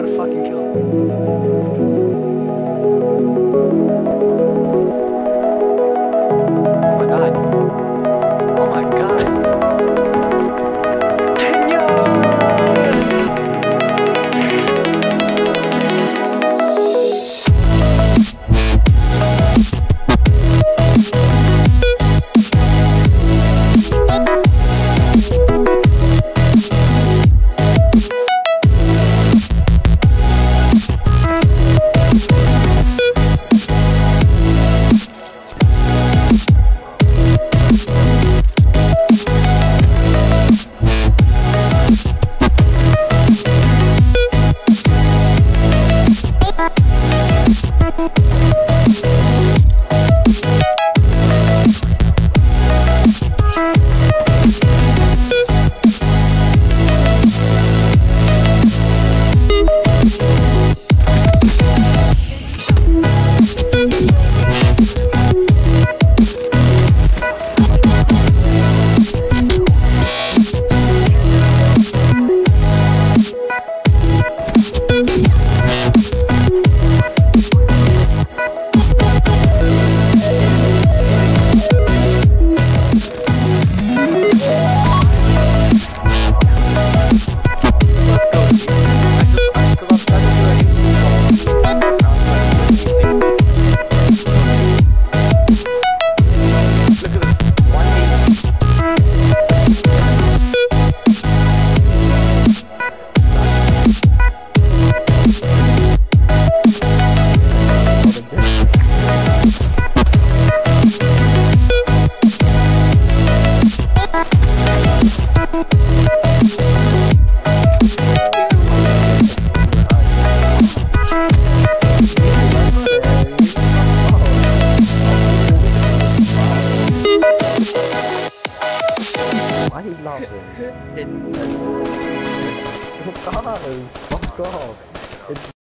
about to fucking kill him. Why are you laughing? It, oh, oh, God. It's